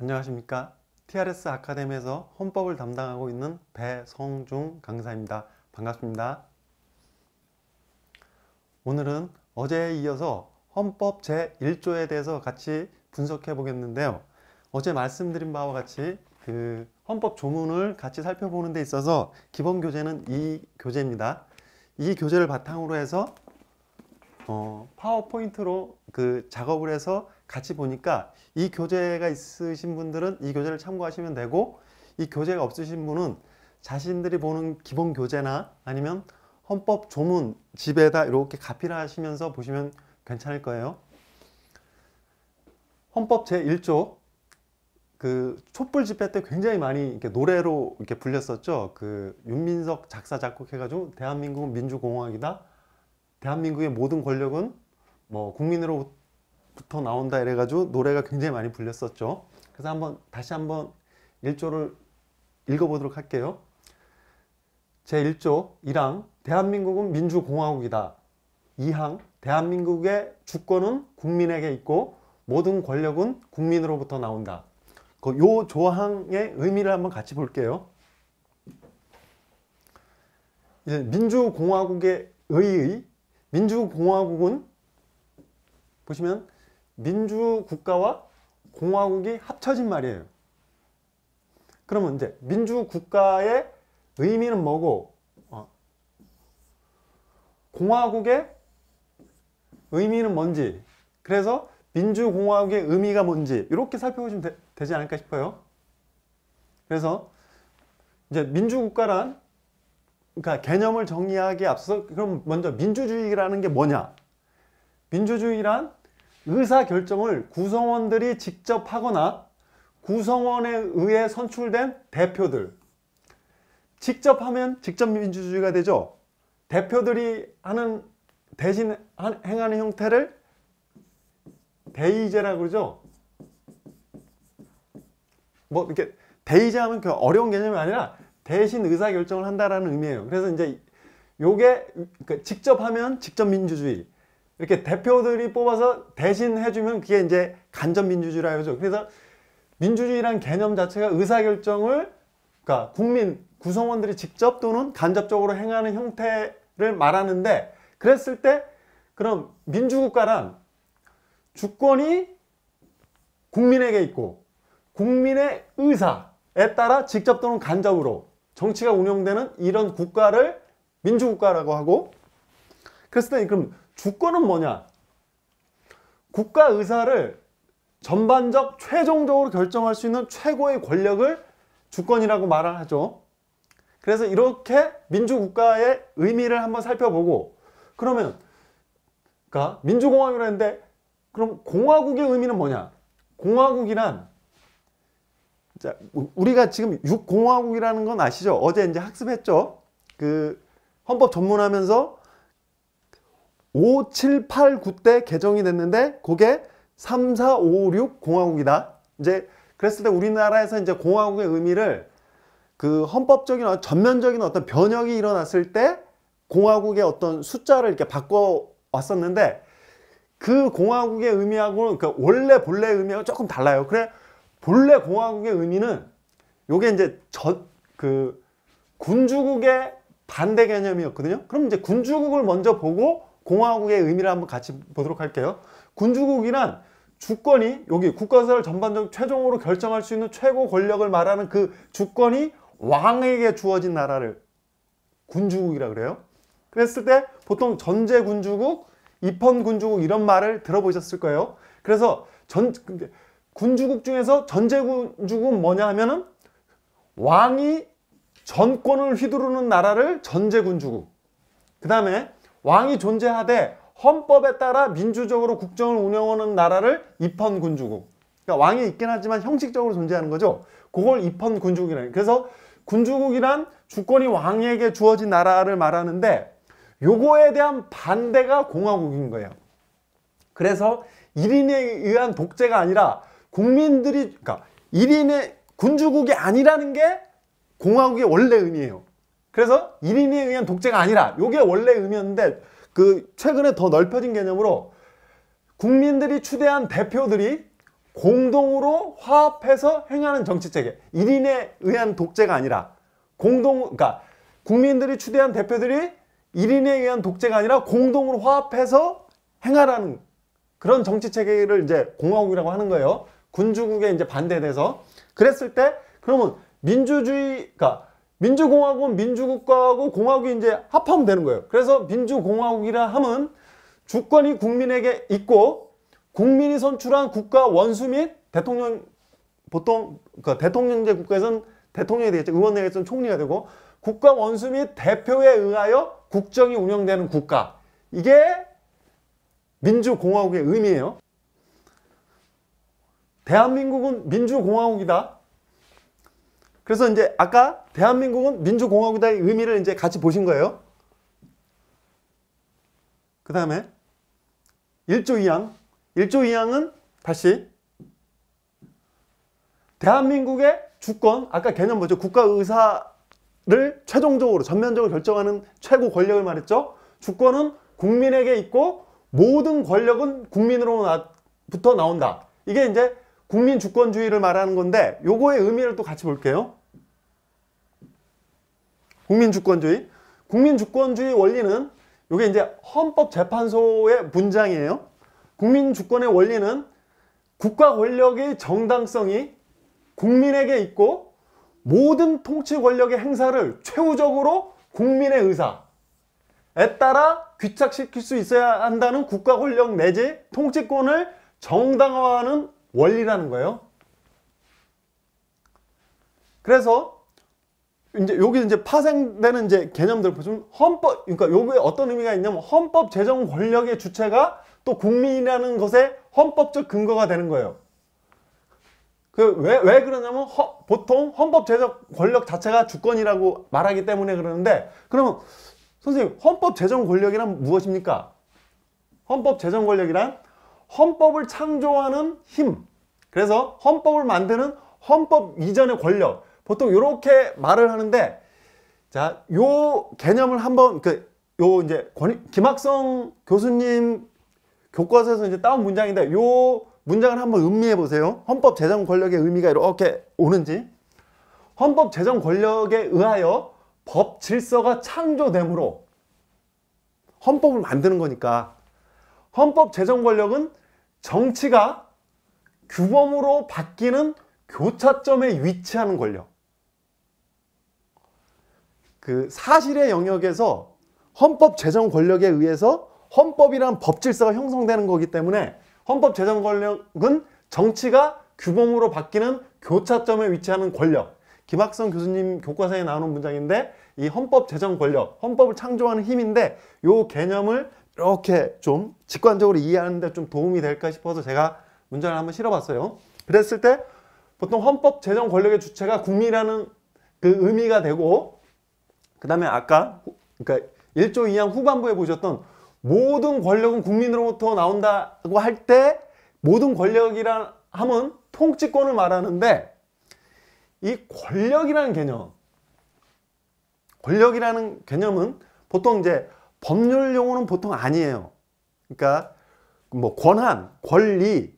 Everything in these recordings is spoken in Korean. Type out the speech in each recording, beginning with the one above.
안녕하십니까? TRS 아카데미에서 헌법을 담당하고 있는 배성중 강사입니다. 반갑습니다. 오늘은 어제에 이어서 헌법 제1조에 대해서 같이 분석해 보겠는데요. 어제 말씀드린 바와 같이 그 헌법 조문을 같이 살펴보는 데 있어서 기본 교재는 이 교재입니다. 이 교재를 바탕으로 해서 어, 파워포인트로 그 작업을 해서 같이 보니까 이 교재가 있으신 분들은 이 교재를 참고하시면 되고 이 교재가 없으신 분은 자신들이 보는 기본 교재나 아니면 헌법 조문 집에다 이렇게 가필 하시면서 보시면 괜찮을 거예요. 헌법 제1조 그 촛불 집회 때 굉장히 많이 이렇게 노래로 이렇게 불렸었죠. 그 윤민석 작사 작곡해가지고 대한민국은 민주공화국이다. 대한민국의 모든 권력은 뭐 국민으로부터 나온다 이래가지고 노래가 굉장히 많이 불렸었죠. 그래서 한번 다시 한번 1조를 읽어보도록 할게요. 제1조 1항 대한민국은 민주공화국이다. 2항 대한민국의 주권은 국민에게 있고 모든 권력은 국민으로부터 나온다. 그요 조항의 의미를 한번 같이 볼게요. 이제 민주공화국의 의의 민주공화국은 보시면 민주국가와 공화국이 합쳐진 말이에요. 그러면 이제 민주국가의 의미는 뭐고 어, 공화국의 의미는 뭔지 그래서 민주공화국의 의미가 뭔지 이렇게 살펴보시면 되, 되지 않을까 싶어요. 그래서 이제 민주국가란 그러니까 개념을 정리하기에 앞서 그럼 먼저 민주주의라는 게 뭐냐? 민주주의란 의사 결정을 구성원들이 직접 하거나 구성원에 의해 선출된 대표들 직접 하면 직접 민주주의가 되죠. 대표들이 하는 대신 행하는 형태를 대의제라고 그러죠. 뭐 이렇게 대의제 하면 그 어려운 개념이 아니라 대신 의사 결정을 한다라는 의미예요. 그래서 이제 요게 그 직접 하면 직접 민주주의. 이렇게 대표들이 뽑아서 대신 해주면 그게 이제 간접 민주주의라 하죠. 그래서 민주주의란 개념 자체가 의사 결정을 그러니까 국민 구성원들이 직접 또는 간접적으로 행하는 형태를 말하는데 그랬을 때 그럼 민주국가란 주권이 국민에게 있고 국민의 의사에 따라 직접 또는 간접으로 정치가 운영되는 이런 국가를 민주국가라고 하고 그랬을 때 그럼 주권은 뭐냐? 국가 의사를 전반적 최종적으로 결정할 수 있는 최고의 권력을 주권이라고 말을 하죠. 그래서 이렇게 민주국가의 의미를 한번 살펴보고 그러면 그러니까 민주공화국이라 했는데 그럼 공화국의 의미는 뭐냐? 공화국이란 자, 우리가 지금 6공화국이라는 건 아시죠? 어제 이제 학습했죠? 그 헌법 전문하면서 5, 7, 8, 9때 개정이 됐는데 그게 3, 4, 5, 6 공화국이다. 이제 그랬을 때 우리나라에서 이제 공화국의 의미를 그 헌법적인 전면적인 어떤 변혁이 일어났을 때 공화국의 어떤 숫자를 이렇게 바꿔 왔었는데 그 공화국의 의미하고는 그 원래 본래 의미하고 조금 달라요. 그래 본래 공화국의 의미는 요게 이제 저 그 군주국의 반대 개념이었거든요. 그럼 이제 군주국을 먼저 보고 공화국의 의미를 한번 같이 보도록 할게요. 군주국이란 주권이 여기 국가사를 전반적으로 최종으로 결정할 수 있는 최고 권력을 말하는 그 주권이 왕에게 주어진 나라를 군주국이라 그래요. 그랬을 때 보통 전제 군주국, 입헌 군주국 이런 말을 들어보셨을 거예요. 그래서 전 군주국 중에서 전제군주국은 뭐냐 하면은 왕이 전권을 휘두르는 나라를 전제군주국. 그 다음에 왕이 존재하되 헌법에 따라 민주적으로 국정을 운영하는 나라를 입헌군주국. 그러니까 왕이 있긴 하지만 형식적으로 존재하는 거죠. 그걸 입헌군주국이라는 그래서 군주국이란 주권이 왕에게 주어진 나라를 말하는데 요거에 대한 반대가 공화국인 거예요. 그래서 1인에 의한 독재가 아니라 국민들이 그러니까 1인의 군주국이 아니라는 게 공화국의 원래 의미예요. 그래서 1인에 의한 독재가 아니라 이게 원래 의미였는데 그 최근에 더 넓혀진 개념으로 국민들이 추대한 대표들이 공동으로 화합해서 행하는 정치 체계. 1인에 의한 독재가 아니라 공동 그러니까 국민들이 추대한 대표들이 1인에 의한 독재가 아니라 공동으로 화합해서 행하라는 그런 정치 체계를 이제 공화국이라고 하는 거예요. 군주국에 이제 반대돼서 그랬을 때 그러면 민주주의가 민주공화국은 민주국가하고 공화국이 이제 합하면 되는 거예요. 그래서 민주공화국이라 함은 주권이 국민에게 있고 국민이 선출한 국가 원수 및 대통령 보통 그 대통령제 국가에서는 대통령이 되겠죠. 의원에게서는 총리가 되고 국가 원수 및 대표에 의하여 국정이 운영되는 국가. 이게 민주공화국의 의미예요. 대한민국은 민주공화국이다. 그래서 이제 아까 대한민국은 민주공화국이다의 의미를 이제 같이 보신 거예요. 그 다음에 1조 2항. 1조 2항은 다시 대한민국의 주권, 아까 개념 뭐죠? 국가의사를 최종적으로 전면적으로 결정하는 최고 권력을 말했죠. 주권은 국민에게 있고 모든 권력은 국민으로부터 나온다. 이게 이제 국민 주권주의를 말하는 건데 요거의 의미를 또 같이 볼게요. 국민 주권주의. 국민 주권주의 원리는 요게 이제 헌법재판소의 문장이에요. 국민 주권의 원리는 국가 권력의 정당성이 국민에게 있고 모든 통치 권력의 행사를 최후적으로 국민의 의사에 따라 귀착시킬 수 있어야 한다는 국가 권력 내지 통치권을 정당화하는 원리라는 거예요. 그래서 이제 여기 이제 파생되는 이제 개념들 보시면 헌법 그러니까 여기에 어떤 의미가 있냐면 헌법 재정 권력의 주체가 또 국민이라는 것의 헌법적 근거가 되는 거예요. 그왜 왜 그러냐면 허, 보통 헌법 재정 권력 자체가 주권이라고 말하기 때문에 그러는데 그러면 선생님 헌법 재정 권력이란 무엇입니까? 헌법 재정 권력이란 헌법을 창조하는 힘. 그래서 헌법을 만드는 헌법 이전의 권력. 보통 이렇게 말을 하는데 자, 요 개념을 한번 그 요 이제 권, 김학성 교수님 교과서에서 이제 따온 문장인데 요 문장을 한번 음미해 보세요. 헌법 재정 권력의 의미가 이렇게 오는지. 헌법 재정 권력에 의하여 법 질서가 창조되므로 헌법을 만드는 거니까 헌법 재정 권력은 정치가 규범으로 바뀌는 교차점에 위치하는 권력. 그 사실의 영역에서 헌법 재정 권력에 의해서 헌법이란 법 질서가 형성되는 거기 때문에 헌법 재정 권력은 정치가 규범으로 바뀌는 교차점에 위치하는 권력. 김학성 교수님 교과서에 나오는 문장인데 이 헌법 재정 권력, 헌법을 창조하는 힘인데 이 개념을 이렇게 좀 직관적으로 이해하는데 좀 도움이 될까 싶어서 제가 문장을 한번 실어봤어요. 그랬을 때 보통 헌법 재정 권력의 주체가 국민이라는 그 의미가 되고 그 다음에 아까 그러니까 1조 2항 후반부에 보셨던 모든 권력은 국민으로부터 나온다고 할 때 모든 권력이라 함은 통치권을 말하는데 이 권력이라는 개념 권력이라는 개념은 보통 이제 법률 용어는 보통 아니에요. 그러니까 뭐 권한, 권리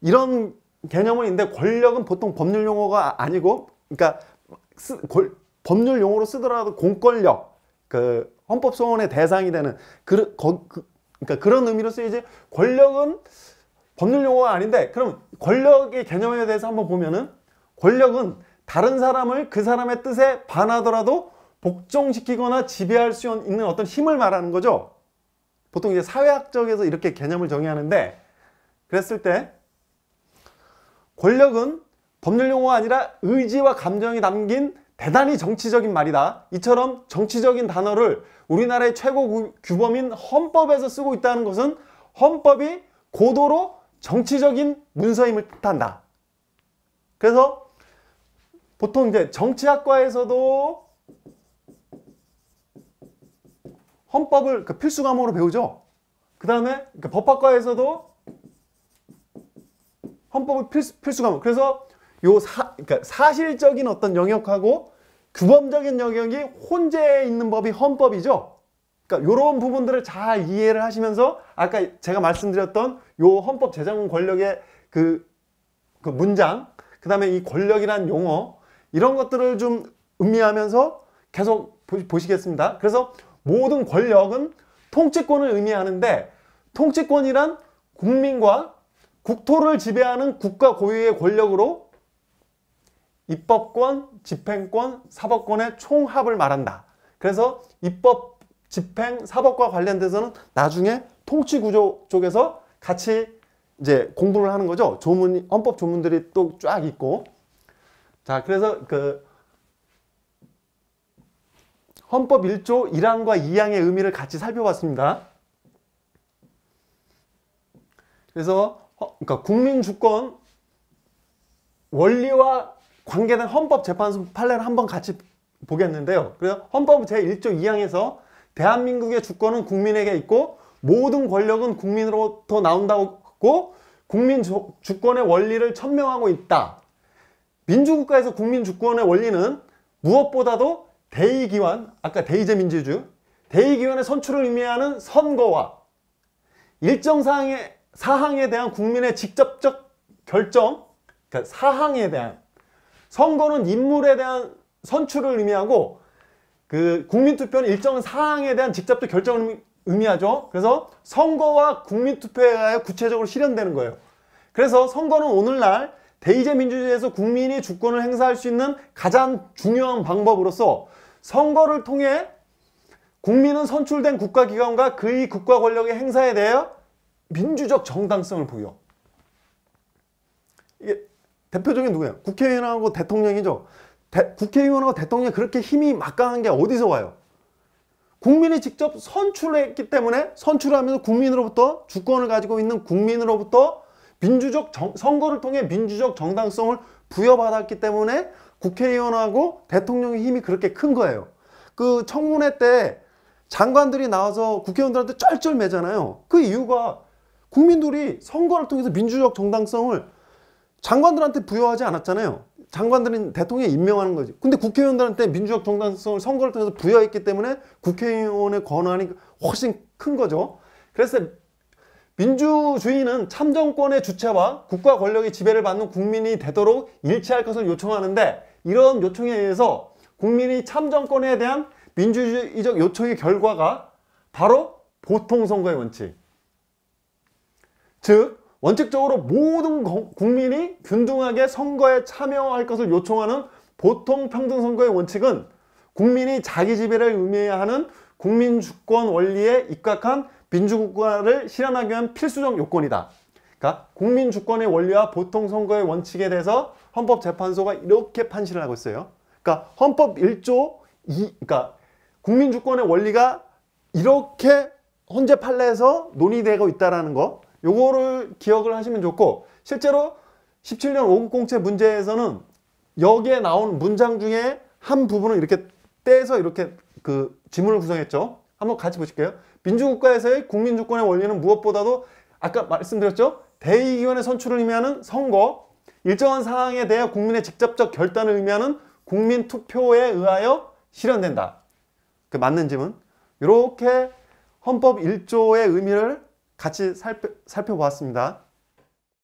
이런 개념은 있는데 권력은 보통 법률 용어가 아니고 그러니까 쓰, 권, 법률 용어로 쓰더라도 공권력 그 헌법 소원의 대상이 되는 그, 거, 그, 그러니까 그런 의미로 쓰이지 권력은 법률 용어가 아닌데 그럼 권력의 개념에 대해서 한번 보면은 권력은 다른 사람을 그 사람의 뜻에 반하더라도 복종시키거나 지배할 수 있는 어떤 힘을 말하는 거죠. 보통 이제 사회학적에서 이렇게 개념을 정의하는데 그랬을 때 권력은 법률 용어가 아니라 의지와 감정이 담긴 대단히 정치적인 말이다. 이처럼 정치적인 단어를 우리나라의 최고 규범인 헌법에서 쓰고 있다는 것은 헌법이 고도로 정치적인 문서임을 뜻한다. 그래서 보통 이제 정치학과에서도 헌법을 그 필수 과목으로 배우죠. 그 다음에 그 법학과에서도 헌법을 필수, 필수 과목. 그래서 요 사, 그러니까 사실적인 어떤 영역하고 규범적인 영역이 혼재해 있는 법이 헌법이죠. 그러니까 이런 부분들을 잘 이해를 하시면서 아까 제가 말씀드렸던 요 헌법 재정 권력의 그 그 문장, 그 다음에 이 권력이란 용어 이런 것들을 좀 의미하면서 계속 보, 시겠습니다 그래서 모든 권력은 통치권을 의미하는데 통치권이란 국민과 국토를 지배하는 국가 고유의 권력으로 입법권, 집행권, 사법권의 총합을 말한다. 그래서 입법, 집행, 사법과 관련돼서는 나중에 통치 구조 쪽에서 같이 이제 공부를 하는 거죠. 조문, 헌법 조문들이 또 쫙 있고. 자, 그래서 그 헌법 1조 1항과 2항의 의미를 같이 살펴봤습니다. 그래서 그러니까 국민 주권 원리와 관계된 헌법재판소 판례를 한번 같이 보겠는데요. 그래서 헌법 제1조 2항에서 대한민국의 주권은 국민에게 있고 모든 권력은 국민으로부터 나온다고 국민 주, 주권의 원리를 천명하고 있다. 민주국가에서 국민 주권의 원리는 무엇보다도 대의기관, 아까 대의제 민주주, 대의기관의 선출을 의미하는 선거와 일정 사항의 사항에 대한 국민의 직접적 결정, 그러니까 사항에 대한 선거는 인물에 대한 선출을 의미하고 그 국민투표는 일정 사항에 대한 직접적 결정을 의미하죠. 그래서 선거와 국민투표에 구체적으로 실현되는 거예요. 그래서 선거는 오늘날 대의제 민주주의에서 국민이 주권을 행사할 수 있는 가장 중요한 방법으로서 선거를 통해 국민은 선출된 국가기관과 그의 국가 권력의 행사에 대해 민주적 정당성을 부여. 이게 대표적인 누구예요? 국회의원하고 대통령이죠. 대, 국회의원하고 대통령이 그렇게 힘이 막강한 게 어디서 와요? 국민이 직접 선출했기 때문에 선출하면서 국민으로부터 주권을 가지고 있는 국민으로부터 민주적 정, 선거를 통해 민주적 정당성을 부여받았기 때문에 국회의원하고 대통령의 힘이 그렇게 큰 거예요. 그 청문회 때 장관들이 나와서 국회의원들한테 쩔쩔 매잖아요. 그 이유가 국민들이 선거를 통해서 민주적 정당성을 장관들한테 부여하지 않았잖아요. 장관들은 대통령이 임명하는 거지. 근데 국회의원들한테 민주적 정당성을 선거를 통해서 부여했기 때문에 국회의원의 권한이 훨씬 큰 거죠. 그래서 민주주의는 참정권의 주체와 국가 권력의 지배를 받는 국민이 되도록 일치할 것을 요청하는데 이런 요청에 의해서 국민이 참정권에 대한 민주주의적 요청의 결과가 바로 보통선거의 원칙. 즉 원칙적으로 모든 국민이 균등하게 선거에 참여할 것을 요청하는 보통 평등선거의 원칙은 국민이 자기 지배를 의미하는 국민주권 원리에 입각한 민주국가를 실현하기 위한 필수적 요건이다. 그러니까 국민주권의 원리와 보통선거의 원칙에 대해서 헌법재판소가 이렇게 판시를 하고 있어요. 그러니까 헌법 1조 2, 그러니까 국민주권의 원리가 이렇게 헌재 판례에서 논의되고 있다는 거 요거를 기억을 하시면 좋고 실제로 17년 5급 공채 문제에서는 여기에 나온 문장 중에 한 부분을 이렇게 떼서 이렇게 그 지문을 구성했죠. 한번 같이 보실게요. 민주국가에서의 국민주권의 원리는 무엇보다도 아까 말씀드렸죠. 대의기관의 선출을 의미하는 선거, 일정한 사항에 대해 국민의 직접적 결단을 의미하는 국민 투표에 의하여 실현된다. 그 맞는 지문. 이렇게 헌법 1조의 의미를 같이 살펴, 살펴보았습니다.